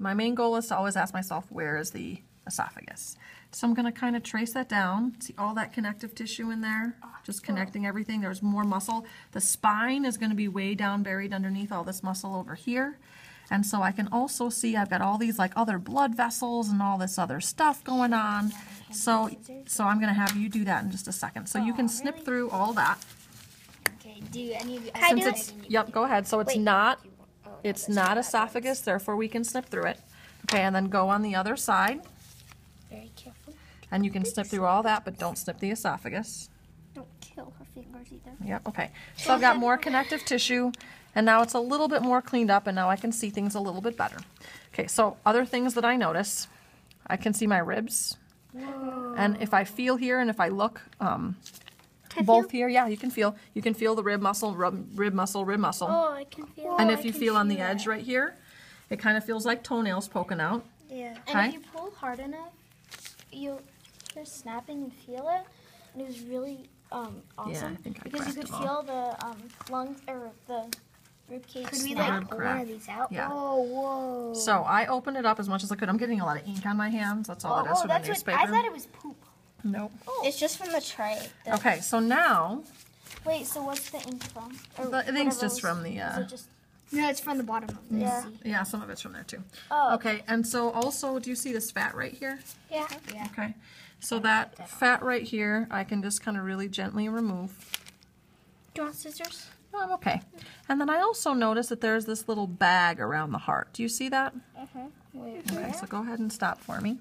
my main goal is to always ask myself, where is the esophagus? So I'm gonna kind of trace that down. See all that connective tissue in there? Just connecting everything. There's more muscle. The spine is gonna be way down buried underneath all this muscle over here. And so I can also see I've got all these like other blood vessels and all this other stuff going on. So, so I'm gonna have you do that in just a second. So you can snip through all that. Okay, do any of you I Since do it's, yep, go ahead. So it's Wait. not, it's not esophagus, therefore we can snip through it. Okay, and then go on the other side, very careful? and you can snip through all that, but don't snip the esophagus. Don't kill her fingers either. Yep, okay. So I've got more connective tissue, and now it's a little bit more cleaned up, and now I can see things a little bit better. Okay, so other things that I notice, I can see my ribs. And if I feel here and if I look, um, Can both feel? here, yeah, you can feel, you can feel the rib muscle, rib, rib muscle, rib muscle. Oh, I can feel. And it. if you feel on the edge right here, it kind of feels like toenails poking out. Yeah. And Okay. if you pull hard enough, you'll hear snapping and feel it. And it was really um, awesome I think I because you could feel the um, lungs or the rib cage. Could we like rib pull crack. one of these out? Yeah. Oh, whoa. So I opened it up as much as I could. I'm getting a lot of ink on my hands. That's all Oh, it is oh, from the that's what. I thought it was poop. Nope. It's just from the tray. The- Okay, so now Wait, so what's the ink from? Or The ink's whatever just from the, is uh, just No, it's from the bottom of this. yeah? yeah, some of it's from there too. Oh, Okay, and so also, do you see this fat right here? yeah. Yeah. Okay, so that fat right here, I can just kind of really gently remove. Do you want scissors? No, I'm okay. And then I also notice that there's this little bag around the heart. Do you see that? Wait, Okay, so go ahead and stop for me.